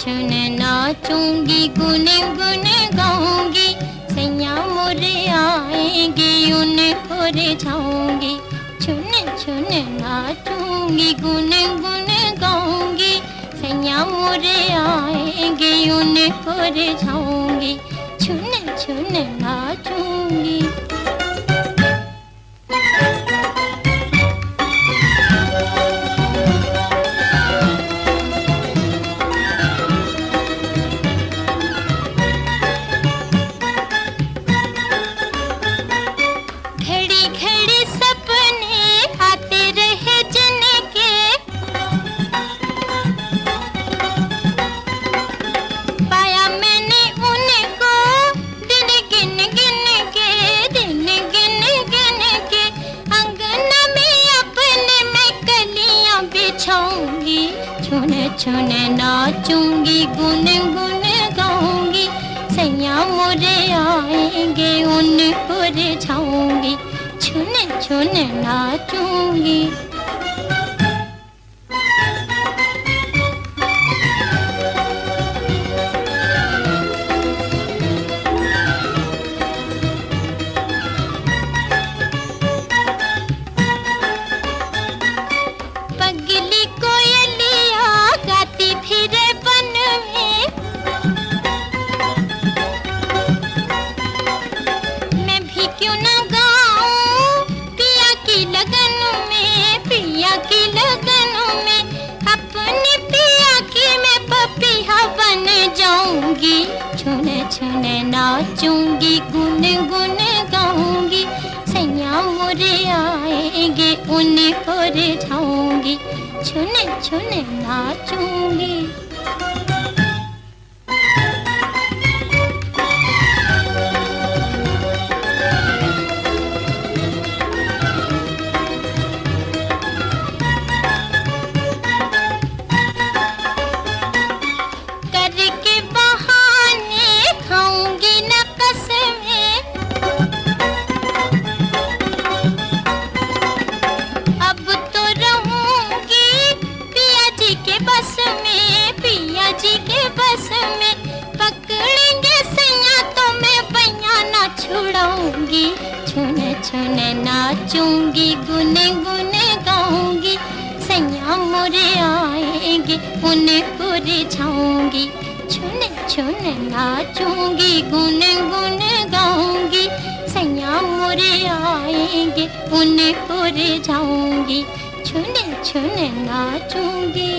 छुन नाचूँगी, गुन गुन गाऊँगी। सैया मुरे आएँगे खोरे जाऊँगी। छुन छुन नाचूँगी, गुन गुन गाऊँगी। सैया मुरे आएँगे उनको खोरे छुन छुन नाचूँगी गुन गुन गाऊँगी। सैया मुरे आएँगे उन पर छाऊँगी छुन छुन नाचूँगी। नाचूँगी गुन गुन गाऊँगी सैया मुरे आएँगे उन पर जाऊँगी छुन छुन नाचूँगी। नाचूँगी गुने गुने गाऊँगी, सैया मुरे आएँगे उन्हें पूरे छाऊँगी छुने छुने नाचूँगी, गुने गुने गाऊँगी, सैया मुरे आएँगे उन्हें पूरे मुरझाऊँगी छुने छुने नाचूँगी।